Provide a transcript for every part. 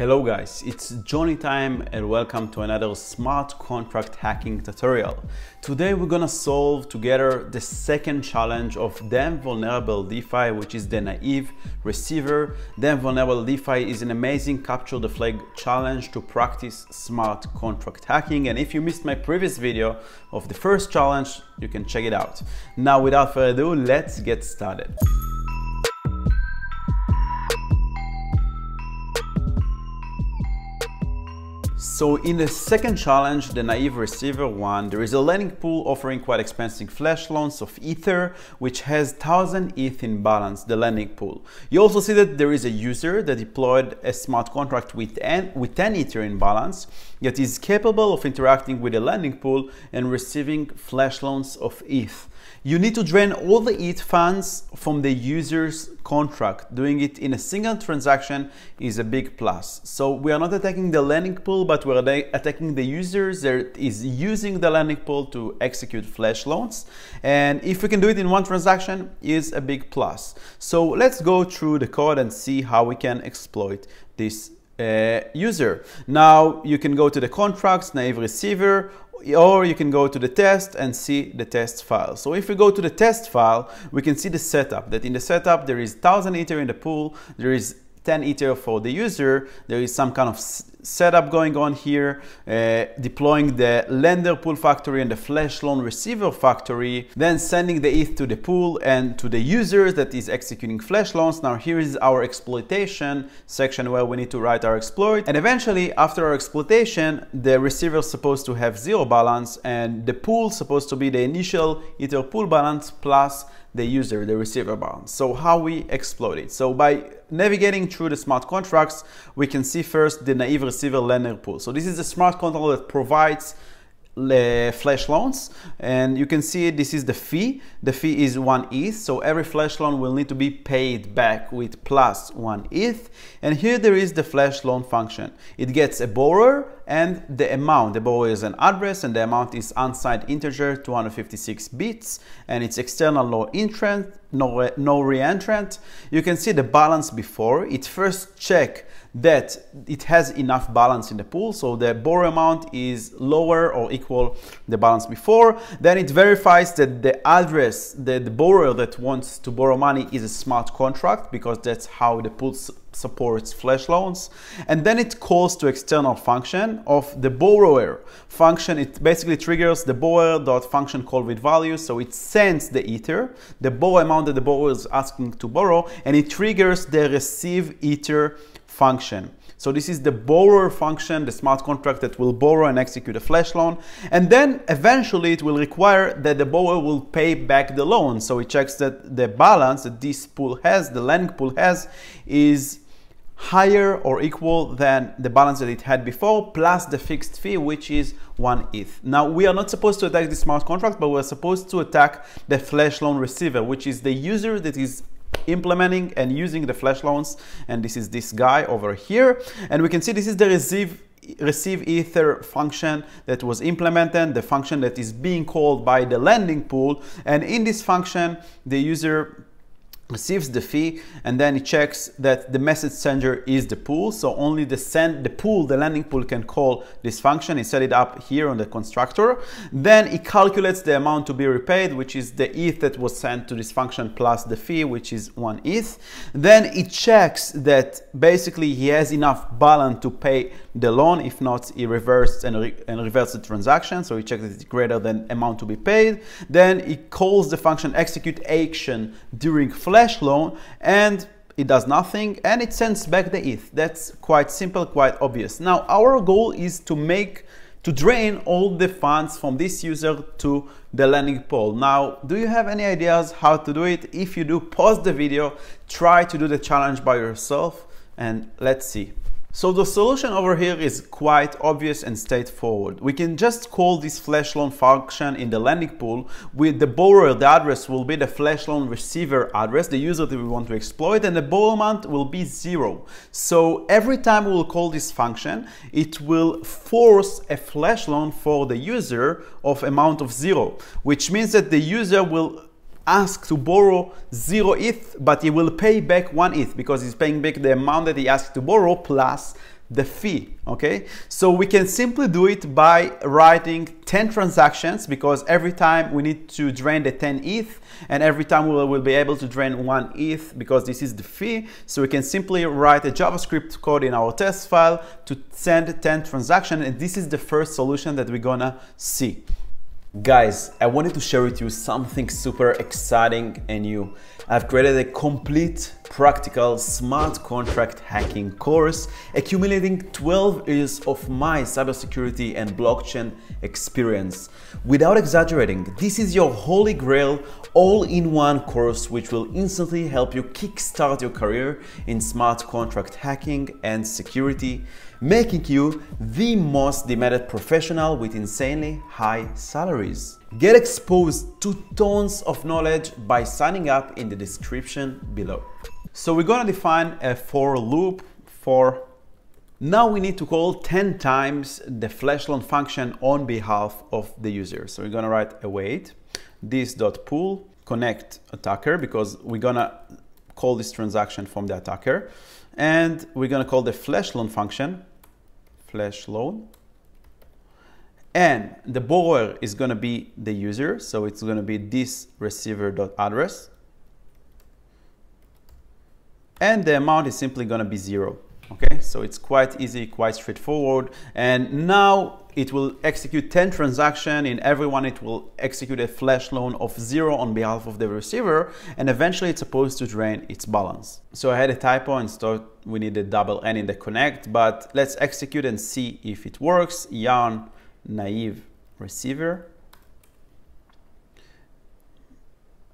Hello guys, it's JohnnyTime and welcome to another smart contract hacking tutorial. Today we're gonna solve together the second challenge of Damn Vulnerable DeFi, which is the naive receiver. Damn Vulnerable DeFi is an amazing capture the flag challenge to practice smart contract hacking. And if you missed my previous video of the first challenge, you can check it out. Now without further ado, let's get started. So in the second challenge, the naive receiver one, there is a lending pool offering quite expensive flash loans of Ether, which has 1000 ETH in balance, the lending pool. You also see that there is a user that deployed a smart contract with, N, with 10 Ether in balance, yet is capable of interacting with the lending pool and receiving flash loans of ETH. You need to drain all the ETH funds from the user's contract. Doing it in a single transaction is a big plus. So we are not attacking the lending pool, but we're attacking the users that is using the lending pool to execute flash loans. And if we can do it in one transaction is a big plus. So let's go through the code and see how we can exploit this uh, user. Now you can go to the contracts, naive receiver, or you can go to the test and see the test file. So if we go to the test file, we can see the setup, that in the setup there is 1000 ether in the pool, there is 10 ether for the user, there is some kind of setup going on here, uh, deploying the lender pool factory and the flash loan receiver factory, then sending the ETH to the pool and to the user that is executing flash loans. Now here is our exploitation section where we need to write our exploit. And eventually after our exploitation, the receiver is supposed to have zero balance and the pool supposed to be the initial Ether pool balance plus the user, the receiver balance. So how we exploit it. So by navigating through the smart contracts, we can see first the naive receiver lender pool. So this is a smart contract that provides uh, flash loans and you can see this is the fee. The fee is one ETH so every flash loan will need to be paid back with plus one ETH and here there is the flash loan function. It gets a borrower and the amount. The borrower is an address and the amount is unsigned integer 256 bits and it's external no entrant no, no reentrant you can see the balance before it first check that it has enough balance in the pool. So the borrow amount is lower or equal the balance before. Then it verifies that the address, that the borrower that wants to borrow money is a smart contract because that's how the pool supports flash loans. And then it calls to external function of the borrower function. It basically triggers the borrower.function call with value. So it sends the ether, the borrow amount that the borrower is asking to borrow, and it triggers the receive ether function. So this is the borrower function, the smart contract that will borrow and execute a flash loan. And then eventually it will require that the borrower will pay back the loan. So it checks that the balance that this pool has, the lending pool has, is higher or equal than the balance that it had before plus the fixed fee which is 1 ETH. Now we are not supposed to attack the smart contract but we're supposed to attack the flash loan receiver which is the user that is implementing and using the flash loans. And this is this guy over here. And we can see this is the receive receive ether function that was implemented, the function that is being called by the lending pool. And in this function, the user receives the fee and then it checks that the message sender is the pool. So only the send the pool the lending pool can call this function he set it up here on the constructor. Then it calculates the amount to be repaid which is the ETH that was sent to this function plus the fee which is one ETH then it checks that basically he has enough balance to pay the loan. If not he reverses and, re and reverses the transaction. So he checks that it's greater than amount to be paid. Then it calls the function execute action during flash flash loan and it does nothing and it sends back the ETH. That's quite simple, quite obvious. Now our goal is to make to drain all the funds from this user to the lending pool. Now, do you have any ideas how to do it? If you do, pause the video, try to do the challenge by yourself and let's see. So the solution over here is quite obvious and straightforward. We can just call this flash loan function in the lending pool with the borrower, the address will be the flash loan receiver address, the user that we want to exploit, and the borrow amount will be zero. So every time we will call this function, it will force a flash loan for the user of amount of zero, which means that the user will ask to borrow zero ETH, but he will pay back one ETH because he's paying back the amount that he asked to borrow plus the fee, okay? So we can simply do it by writing 10 transactions because every time we need to drain the 10 ETH and every time we will, be able to drain one ETH because this is the fee. So we can simply write a JavaScript code in our test file to send 10 transactions and this is the first solution that we're gonna see. Guys, I wanted to share with you something super exciting and new. I've created a complete practical smart contract hacking course accumulating 12 years of my cybersecurity and blockchain experience. Without exaggerating, this is your holy grail all-in-one course which will instantly help you kickstart your career in smart contract hacking and security making you the most demanded professional with insanely high salaries. Get exposed to tons of knowledge by signing up in the description below. So we're gonna define a for loop for now we need to call 10 times the flash loan function on behalf of the user. So we're gonna write await this dot pool connect attacker because we're gonna call this transaction from the attacker and we're gonna call the flash loan function flash loan. And the borrower is going to be the user, so it's going to be this receiver.address. And the amount is simply going to be zero. Okay, so it's quite easy, quite straightforward. And now it will execute 10 transactions. In every one, it will execute a flash loan of zero on behalf of the receiver. And eventually it's supposed to drain its balance. So I had a typo and thought we need a double N in the connect, but let's execute and see if it works. Yarn naive receiver.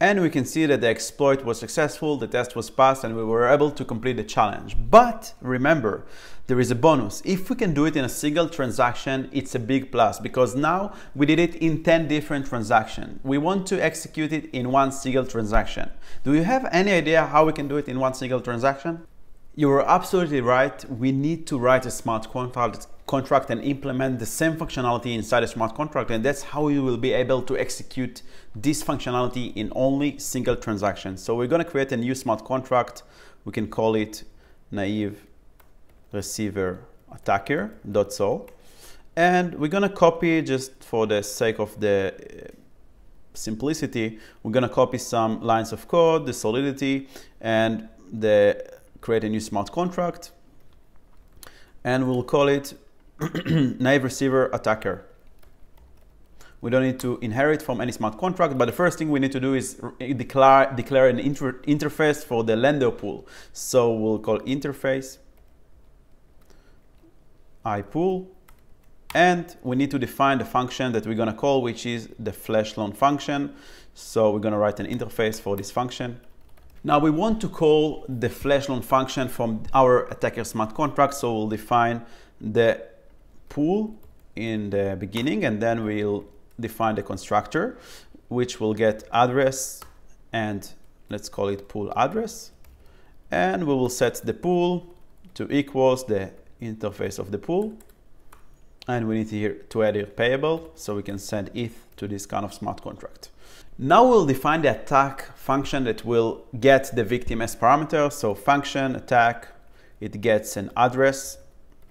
And we can see that the exploit was successful, the test was passed, and we were able to complete the challenge. But remember, there is a bonus. If we can do it in a single transaction, it's a big plus because now we did it in 10 different transactions. We want to execute it in one single transaction. Do you have any idea how we can do it in one single transaction? You're absolutely right. We need to write a smart contract contract and implement the same functionality inside a smart contract and that's how you will be able to execute this functionality in only single transaction. So we're going to create a new smart contract. We can call it naive receiver attacker dot .so and we're going to copy just for the sake of the uh, simplicity we're going to copy some lines of code the solidity and the create a new smart contract and we'll call it naive receiver attacker. We don't need to inherit from any smart contract, but the first thing we need to do is declare, declare an inter interface for the lender pool. So we'll call interface iPool, and we need to define the function that we're gonna call, which is the flash loan function. So we're gonna write an interface for this function. Now we want to call the flash loan function from our attacker smart contract. So we'll define the pool in the beginning and then we'll define the constructor which will get address and let's call it pool address and we will set the pool to equals the interface of the pool and we need here to add a payable so we can send ETH to this kind of smart contract. Now we'll define the attack function that will get the victim as parameter. So function attack, it gets an address,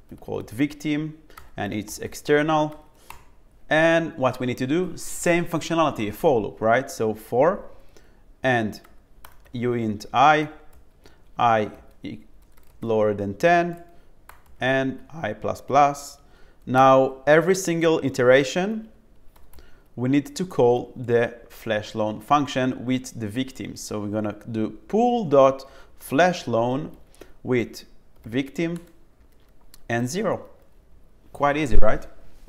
we call it victim, and it's external. And what we need to do, same functionality, for loop, right? So for and uint i, i lower than 10, and i plus plus. Now, every single iteration, we need to call the flash loan function with the victim. So we're gonna do pool dot flash loan with victim and zero. Quite easy, right?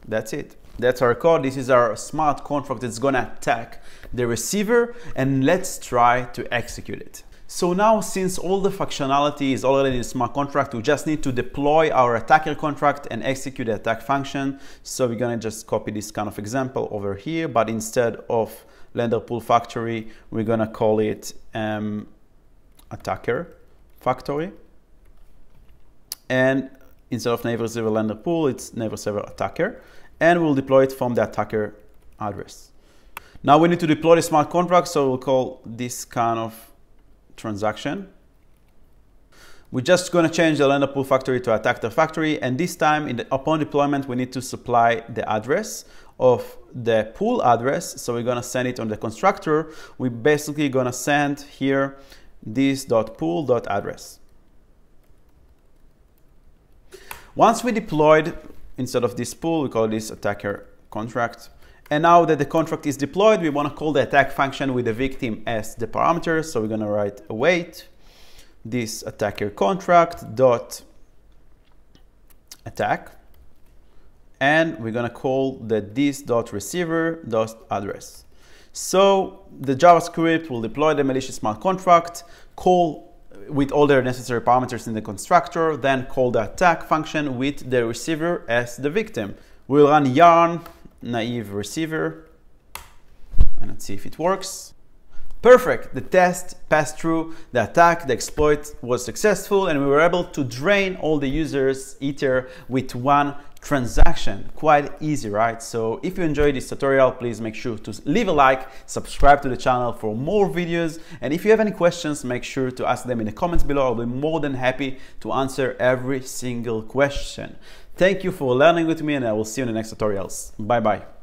That's it. That's our code. This is our smart contract that's gonna attack the receiver and let's try to execute it. So now since all the functionality is already in smart contract, we just need to deploy our attacker contract and execute the attack function. So we're gonna just copy this kind of example over here, but instead of lender pool factory, we're gonna call it um, attacker factory. And instead of naive receiver lender pool, it's naive receiver attacker, and we'll deploy it from the attacker address. Now we need to deploy the smart contract, so we'll call this kind of transaction. We're just going to change the lender pool factory to attacker factory. And this time, in the, upon deployment, we need to supply the address of the pool address. So we're going to send it on the constructor. We're basically going to send here this.pool.address. Once we deployed, instead of this pool, we call this attacker contract. And now that the contract is deployed, we want to call the attack function with the victim as the parameter. So we're going to write await this attacker contract dot attack and we're gonna call the this dot receiver dot address. So the JavaScript will deploy the malicious smart contract, call with all their necessary parameters in the constructor, then call the attack function with the receiver as the victim. We'll run yarn naive receiver and let's see if it works. Perfect, the test passed through, the attack, the exploit was successful and we were able to drain all the users Ether with one transaction. Quite easy, right? So if you enjoyed this tutorial, please make sure to leave a like, subscribe to the channel for more videos. And if you have any questions, make sure to ask them in the comments below. I'll be more than happy to answer every single question. Thank you for learning with me and I will see you in the next tutorials. Bye bye.